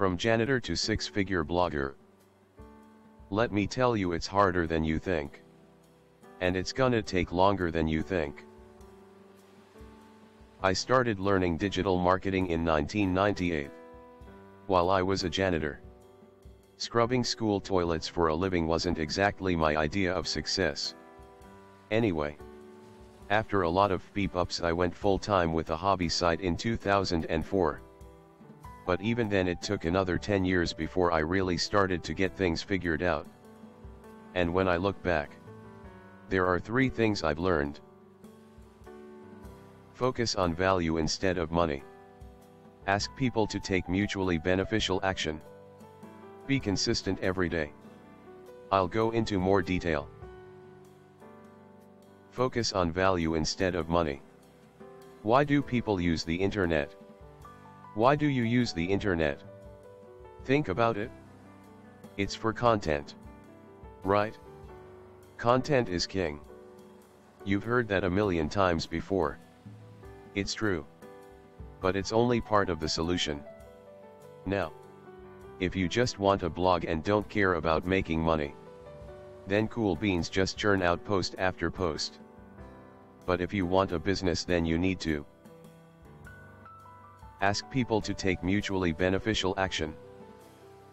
From janitor to six-figure blogger. Let me tell you it's harder than you think. And it's gonna take longer than you think. I started learning digital marketing in 1998. While I was a janitor. Scrubbing school toilets for a living wasn't exactly my idea of success. Anyway. After a lot of beep ups I went full time with a hobby site in 2004. But even then it took another 10 years before I really started to get things figured out. And when I look back, there are three things I've learned. Focus on value instead of money. Ask people to take mutually beneficial action. Be consistent every day. I'll go into more detail. Focus on value instead of money. Why do people use the internet? Why do you use the internet? Think about it. It's for content. Right? Content is king. You've heard that a million times before. It's true. But it's only part of the solution. Now. If you just want a blog and don't care about making money. Then cool beans just churn out post after post. But if you want a business then you need to. Ask people to take mutually beneficial action.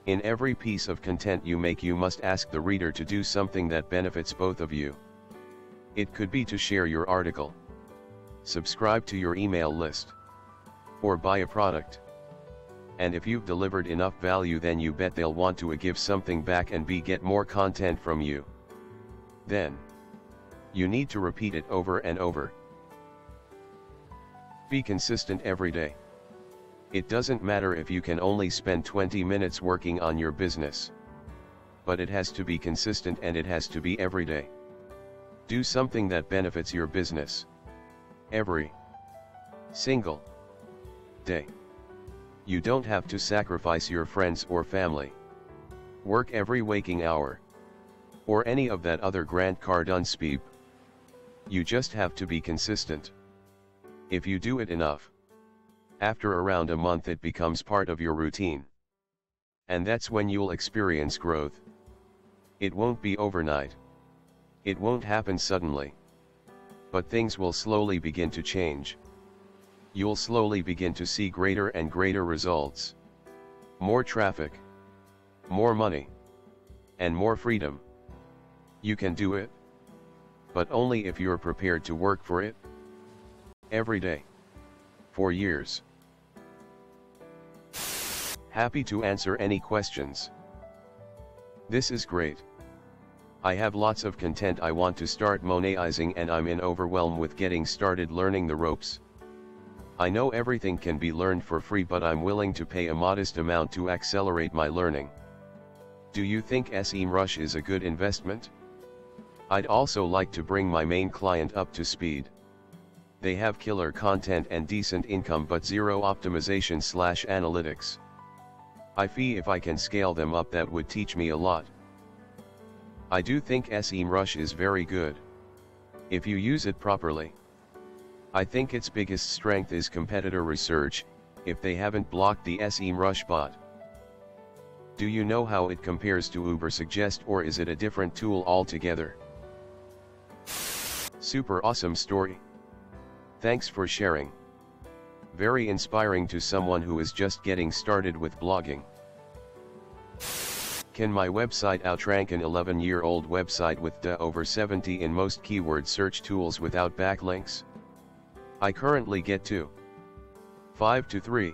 In every piece of content you make you must ask the reader to do something that benefits both of you. It could be to share your article. Subscribe to your email list. Or buy a product and if you've delivered enough value then you bet they'll want to a give something back and b get more content from you. Then, you need to repeat it over and over. Be consistent every day. It doesn't matter if you can only spend 20 minutes working on your business. But it has to be consistent and it has to be every day. Do something that benefits your business. Every single day. You don't have to sacrifice your friends or family. Work every waking hour. Or any of that other Grant Cardone speak. You just have to be consistent. If you do it enough. After around a month it becomes part of your routine. And that's when you'll experience growth. It won't be overnight. It won't happen suddenly. But things will slowly begin to change you'll slowly begin to see greater and greater results. More traffic. More money. And more freedom. You can do it. But only if you're prepared to work for it. Every day. For years. Happy to answer any questions. This is great. I have lots of content I want to start monetizing and I'm in overwhelm with getting started learning the ropes. I know everything can be learned for free but I'm willing to pay a modest amount to accelerate my learning. Do you think SEMrush is a good investment? I'd also like to bring my main client up to speed. They have killer content and decent income but zero optimization slash analytics. I fee if I can scale them up that would teach me a lot. I do think SEMrush is very good. If you use it properly. I think its biggest strength is competitor research, if they haven't blocked the SEMrush bot. Do you know how it compares to Ubersuggest or is it a different tool altogether? Super awesome story. Thanks for sharing. Very inspiring to someone who is just getting started with blogging. Can my website outrank an 11 year old website with DA over 70 in most keyword search tools without backlinks? I currently get 2. 5 to 3.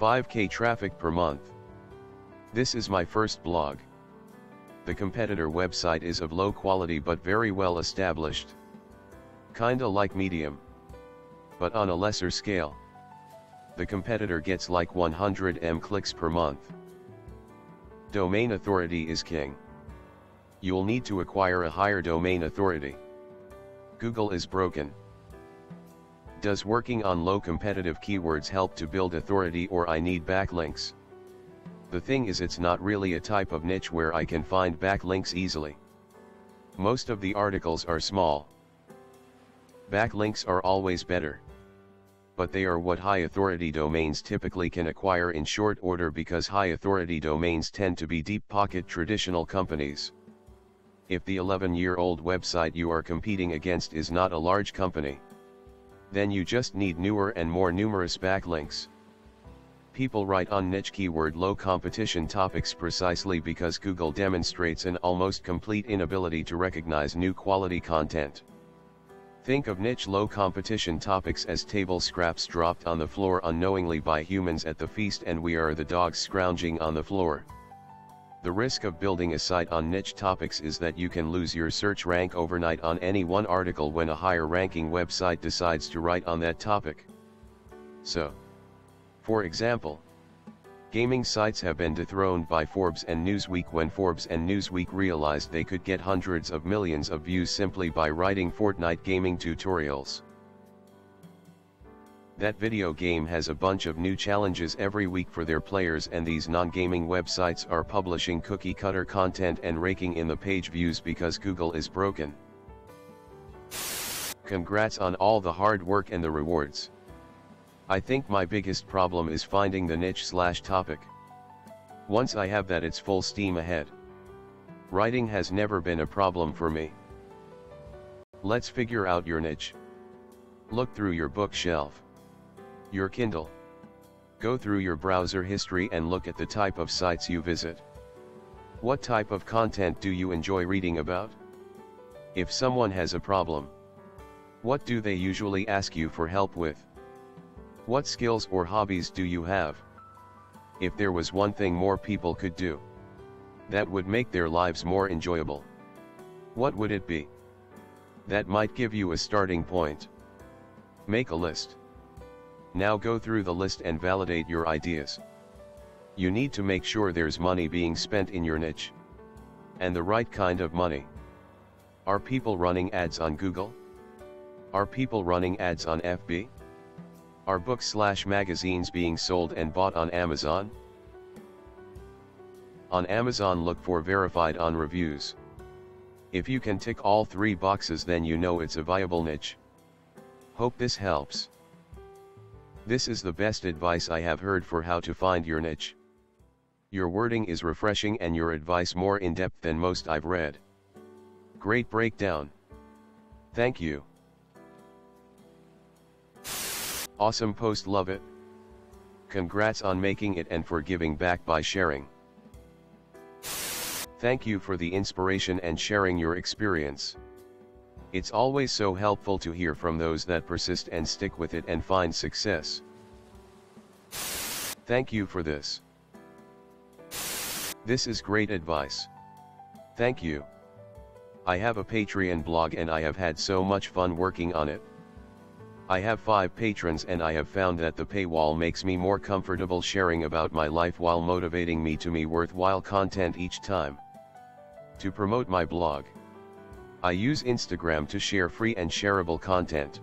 5k traffic per month. This is my first blog. The competitor website is of low quality but very well established. Kinda like Medium. But on a lesser scale. The competitor gets like 100 m clicks per month. Domain authority is king. You'll need to acquire a higher domain authority. Google is broken. Does working on low competitive keywords help to build authority or I need backlinks? The thing is it's not really a type of niche where I can find backlinks easily. Most of the articles are small. Backlinks are always better. But they are what high authority domains typically can acquire in short order because high authority domains tend to be deep pocket traditional companies. If the 11 year old website you are competing against is not a large company, then you just need newer and more numerous backlinks. People write on niche keyword low competition topics precisely because Google demonstrates an almost complete inability to recognize new quality content. Think of niche low competition topics as table scraps dropped on the floor unknowingly by humans at the feast and we are the dogs scrounging on the floor. The risk of building a site on niche topics is that you can lose your search rank overnight on any one article when a higher ranking website decides to write on that topic. So, for example, Gaming sites have been dethroned by Forbes and Newsweek when Forbes and Newsweek realized they could get hundreds of millions of views simply by writing Fortnite gaming tutorials. That video game has a bunch of new challenges every week for their players and these non-gaming websites are publishing cookie-cutter content and raking in the page views because Google is broken. Congrats on all the hard work and the rewards. I think my biggest problem is finding the niche slash topic. Once I have that it's full steam ahead. Writing has never been a problem for me. Let's figure out your niche. Look through your bookshelf. Your Kindle. Go through your browser history and look at the type of sites you visit. What type of content do you enjoy reading about? If someone has a problem, what do they usually ask you for help with? What skills or hobbies do you have? If there was one thing more people could do that would make their lives more enjoyable, what would it be? That might give you a starting point. Make a list. Now go through the list and validate your ideas. You need to make sure there's money being spent in your niche. And the right kind of money. Are people running ads on Google? Are people running ads on FB? Are books slash magazines being sold and bought on Amazon? On Amazon look for verified on reviews. If you can tick all three boxes then you know it's a viable niche. Hope this helps. This is the best advice I have heard for how to find your niche. Your wording is refreshing and your advice more in-depth than most I've read. Great breakdown. Thank you. Awesome post love it. Congrats on making it and for giving back by sharing. Thank you for the inspiration and sharing your experience. It's always so helpful to hear from those that persist and stick with it and find success. Thank you for this. This is great advice. Thank you. I have a Patreon blog and I have had so much fun working on it. I have 5 patrons and I have found that the paywall makes me more comfortable sharing about my life while motivating me to me worthwhile content each time. To promote my blog, I use Instagram to share free and shareable content.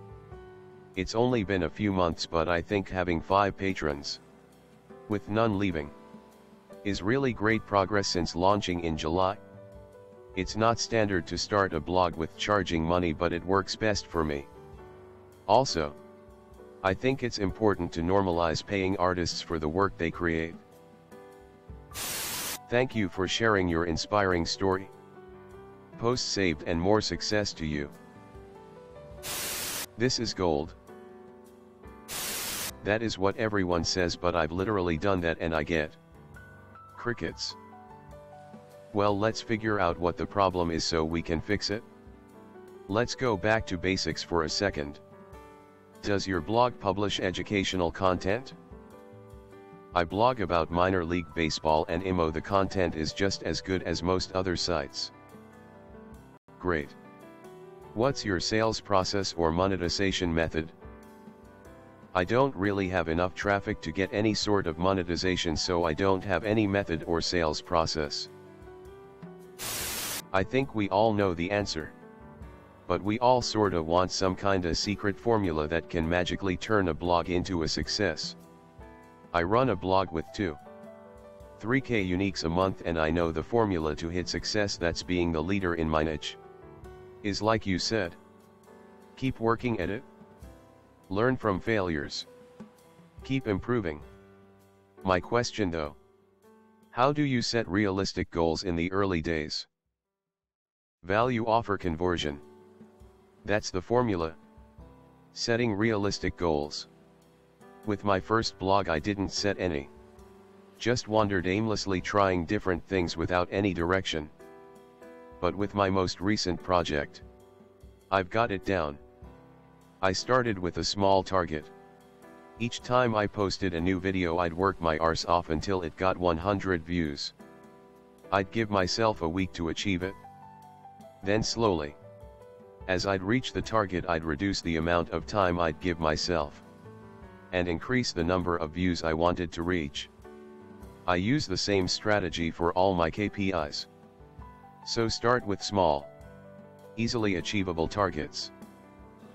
It's only been a few months but I think having 5 patrons, with none leaving, is really great progress since launching in July. It's not standard to start a blog with charging money but it works best for me. Also, I think it's important to normalize paying artists for the work they create. Thank you for sharing your inspiring story. Post saved and more success to you. This is gold. That is what everyone says but I've literally done that and I get crickets. Well let's figure out what the problem is so we can fix it. Let's go back to basics for a second. Does your blog publish educational content? I blog about minor league baseball and IMO the content is just as good as most other sites. Great. What's your sales process or monetization method? I don't really have enough traffic to get any sort of monetization so I don't have any method or sales process. I think we all know the answer but we all sorta want some kinda secret formula that can magically turn a blog into a success. I run a blog with 2. 3k uniques a month and I know the formula to hit success that's being the leader in my niche. Is like you said. Keep working at it. Learn from failures. Keep improving. My question though. How do you set realistic goals in the early days? Value offer conversion. That's the formula. Setting realistic goals. With my first blog I didn't set any. Just wandered aimlessly trying different things without any direction. But with my most recent project, I've got it down. I started with a small target. Each time I posted a new video I'd work my arse off until it got 100 views. I'd give myself a week to achieve it. Then slowly. As I'd reach the target I'd reduce the amount of time I'd give myself. And increase the number of views I wanted to reach. I use the same strategy for all my KPIs. So start with small, easily achievable targets.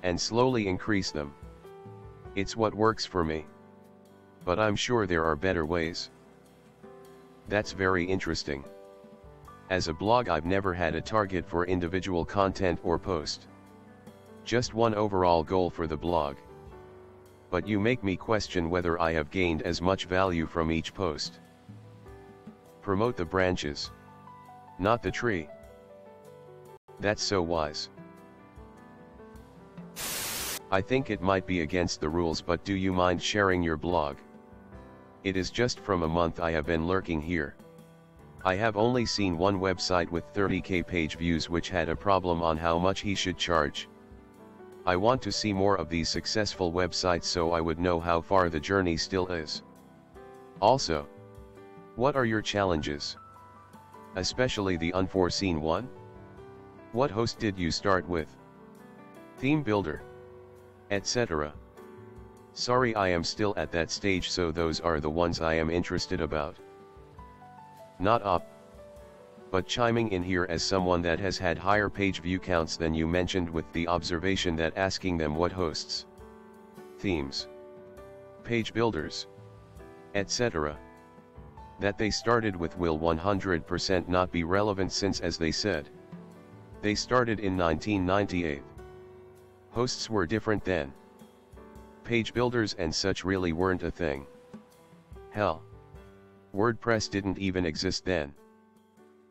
And slowly increase them. It's what works for me. But I'm sure there are better ways. That's very interesting. As a blog I've never had a target for individual content or post. Just one overall goal for the blog. But you make me question whether I have gained as much value from each post. Promote the branches. Not the tree. That's so wise. I think it might be against the rules but do you mind sharing your blog? It is just from a month I have been lurking here. I have only seen one website with 30k page views which had a problem on how much he should charge. I want to see more of these successful websites so I would know how far the journey still is. Also, what are your challenges? Especially the unforeseen one? What host did you start with? Theme builder etc. Sorry I am still at that stage so those are the ones I am interested about. Not up. But chiming in here as someone that has had higher page view counts than you mentioned with the observation that asking them what hosts, themes, page builders, etc. That they started with will 100% not be relevant since as they said, they started in 1998. Hosts were different then. Page builders and such really weren't a thing. Hell. WordPress didn't even exist then.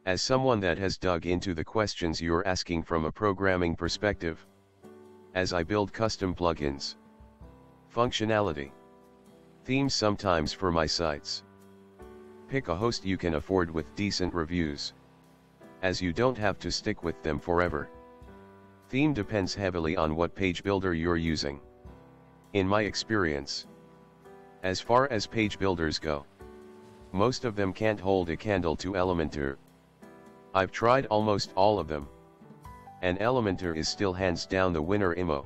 As someone that has dug into the questions you're asking from a programming perspective, as I build custom plugins, functionality, themes sometimes for my sites, pick a host you can afford with decent reviews, as you don't have to stick with them forever. Theme depends heavily on what page builder you're using. In my experience, as far as page builders go, most of them can't hold a candle to Elementor. I've tried almost all of them. And Elementor is still hands down the winner IMO.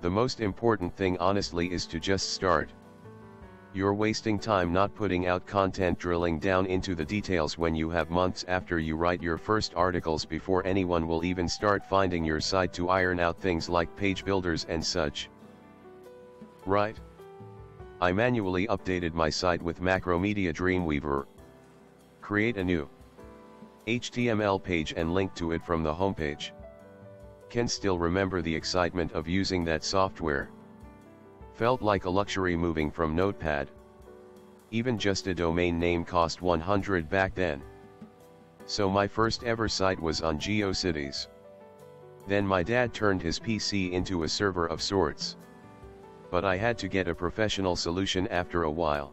The most important thing honestly is to just start. You're wasting time not putting out content drilling down into the details when you have months after you write your first articles before anyone will even start finding your site to iron out things like page builders and such. Right? I manually updated my site with Macromedia Dreamweaver. Create a new HTML page and link to it from the homepage. Can still remember the excitement of using that software. Felt like a luxury moving from Notepad. Even just a domain name cost 100 back then. So my first ever site was on GeoCities. Then my dad turned his PC into a server of sorts. But I had to get a professional solution after a while.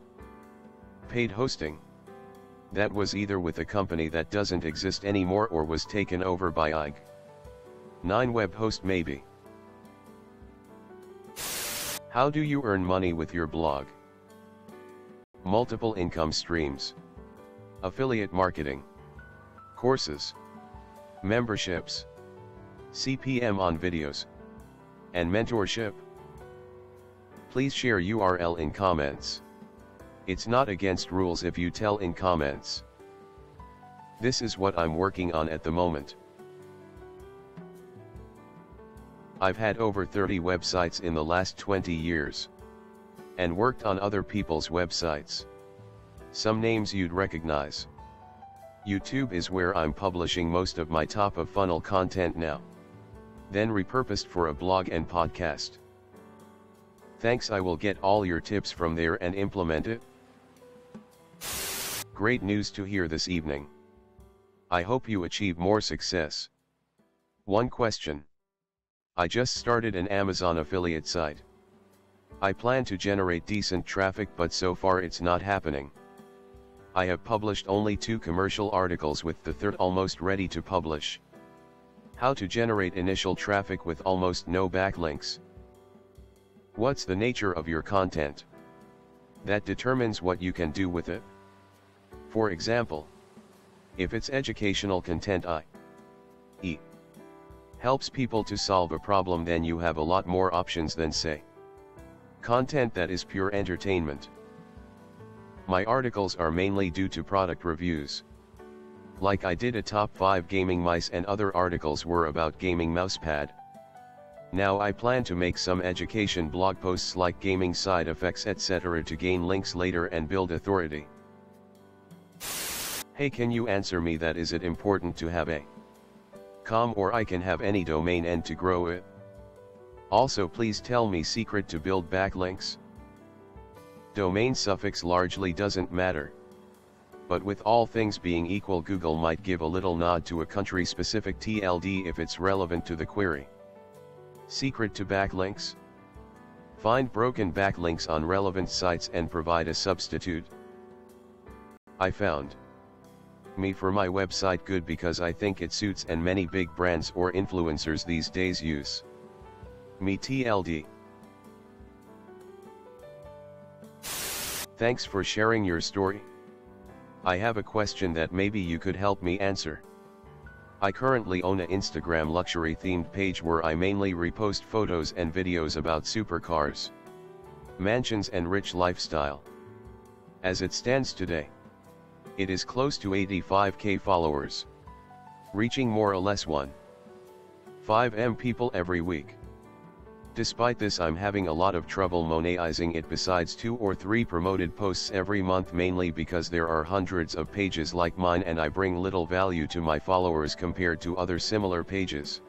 Paid hosting. That was either with a company that doesn't exist anymore or was taken over by IG. 9 web host maybe. How do you earn money with your blog? Multiple income streams. Affiliate marketing. Courses. Memberships. CPM on videos. And mentorship. Please share URL in comments. It's not against rules if you tell in comments. This is what I'm working on at the moment. I've had over 30 websites in the last 20 years. And worked on other people's websites. Some names you'd recognize. YouTube is where I'm publishing most of my top of funnel content now. Then repurposed for a blog and podcast. Thanks I will get all your tips from there and implement it. Great news to hear this evening. I hope you achieve more success. One question. I just started an Amazon affiliate site. I plan to generate decent traffic but so far it's not happening. I have published only two commercial articles with the third almost ready to publish. How to generate initial traffic with almost no backlinks. What's the nature of your content? That determines what you can do with it. For example, if it's educational content i.e. helps people to solve a problem then you have a lot more options than say content that is pure entertainment. My articles are mainly due to product reviews. Like I did a top 5 gaming mice and other articles were about gaming mousepad. Now I plan to make some education blog posts like gaming side effects etc to gain links later and build authority. Hey can you answer me that is it important to have a com or I can have any domain and to grow it? Also please tell me secret to build backlinks. Domain suffix largely doesn't matter. But with all things being equal Google might give a little nod to a country-specific TLD if it's relevant to the query. Secret to backlinks? Find broken backlinks on relevant sites and provide a substitute. I found me for my website good because I think it suits and many big brands or influencers these days use. Me TLD. Thanks for sharing your story. I have a question that maybe you could help me answer. I currently own an Instagram luxury themed page where I mainly repost photos and videos about supercars, mansions and rich lifestyle. As it stands today, it is close to 85k followers, reaching more or less 1. 5m people every week. Despite this I'm having a lot of trouble monetizing it besides two or three promoted posts every month mainly because there are hundreds of pages like mine and I bring little value to my followers compared to other similar pages.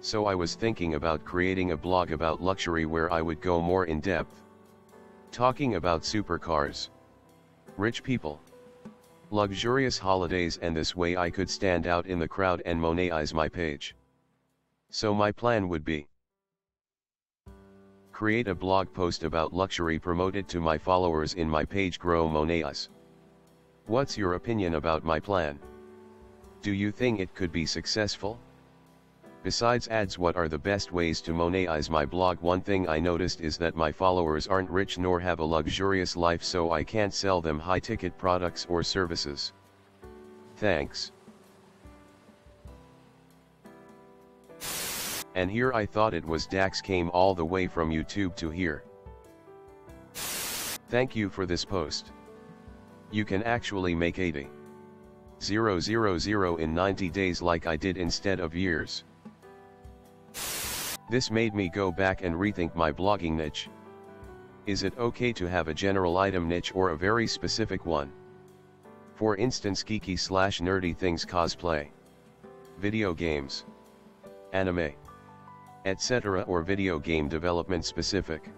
So I was thinking about creating a blog about luxury where I would go more in depth. Talking about supercars. Rich people. Luxurious holidays and this way I could stand out in the crowd and monetize my page. So my plan would be Create a blog post about luxury promoted to my followers in my page Grow Monetize. What's your opinion about my plan? Do you think it could be successful? Besides ads what are the best ways to monetize my blog one thing I noticed is that my followers aren't rich nor have a luxurious life so I can't sell them high ticket products or services. Thanks. And here I thought it was Dax came all the way from YouTube to here. Thank you for this post. You can actually make 80. 000 in 90 days like I did instead of years. This made me go back and rethink my blogging niche. Is it okay to have a general item niche or a very specific one? For instance geeky slash nerdy things cosplay. Video games. Anime etc. or video game development specific.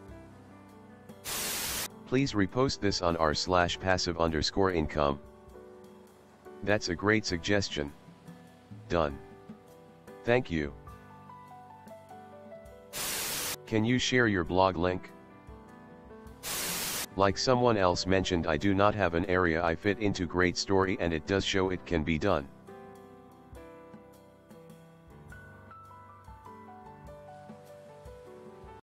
Please repost this on r slash passive underscore income. That's a great suggestion. Done. Thank you. Can you share your blog link? Like someone else mentioned I do not have an area I fit into great story and it does show it can be done.